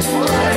What?